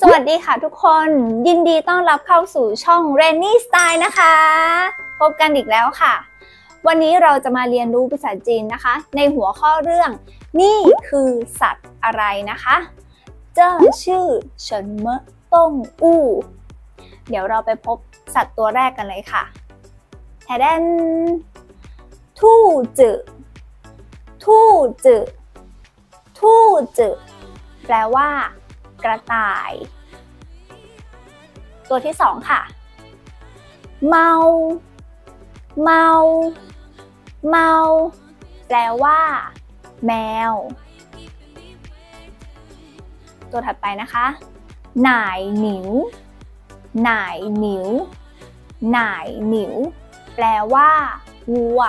สวัสดีค่ะทุกคนยินดีต้อนรับเข้าสู่ช่อง Rainy Style นะคะ พบกันอีกแล้วค่ะ วันนี้เราจะมาเรียนรู้ภาษาจีนนะคะ ในหัวข้อเรื่อง นี่คือสัตว์อะไรนะคะ เจ้าชื่อเฉินเมะต้งอู้เดี๋ยวเราไปพบสัตว์ตัวแรกกันเลยค่ะแทเดนทู่จืทู่จืทู่จืแปลว่า กระต่าย ตัวที่สองค่ะ เมา เมา เมา แปลว่า แมว ตัวถัดไปนะคะ หน่ายหนิว หน่ายหนิว หน่ายหนิว แปลว่าวัว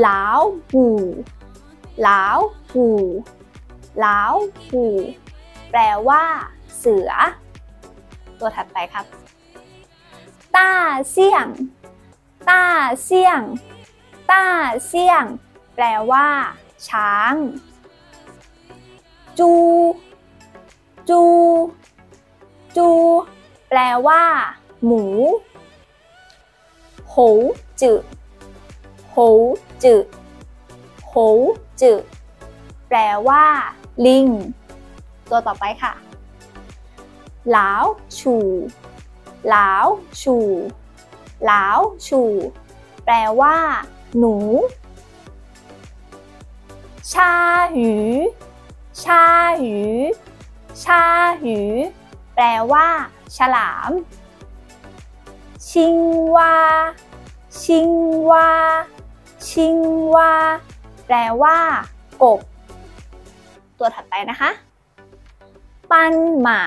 หลาวหูหลาวหู หลาวหูแปลว่า เสือ ตัวถัดไปครับต้าเสี่ยงต้าเสี่ยงต้าเสี่ยง แปลว่า ช้าง จู จู จู แปลว่า หมูโหจืโหจืโหจืแปลว่า ลิง ตัวต่อไปค่ะหลาวชูหลาวชูหลาวชู แปลว่า หนู ชาหยูชาหยูชาหยูแปลว่า ฉลาม ชิงวา ชิงวา ชิงวา แปลว่า กบ ตัวถัดไปนะคะ ปันหมา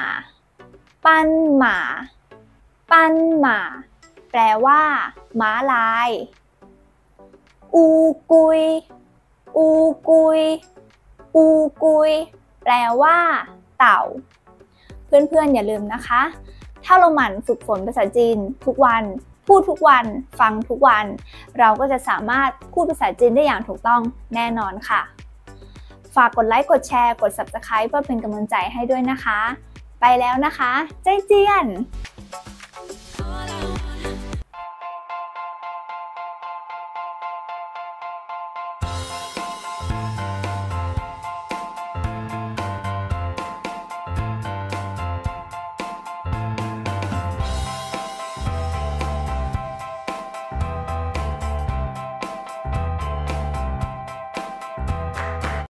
ปันหมา ปันหมา แปลว่าม้าลาย อูกุย อูกุย อูกุย แปลว่า เต่า เพื่อนๆ อย่าลืมนะคะ ถ้าเราหมั่นฝึกฝนภาษาจีนทุกวันพูดทุกวัน ฟังทุกวัน เราก็จะสามารถพูดภาษาจีนได้อย่างถูกต้องแน่นอนค่ะ ฝากกดไลค์กดแชร์กด Subscribe เพื่อเป็นกำลังใจให้ด้วยนะคะ ไปแล้วนะคะ ใจเจียน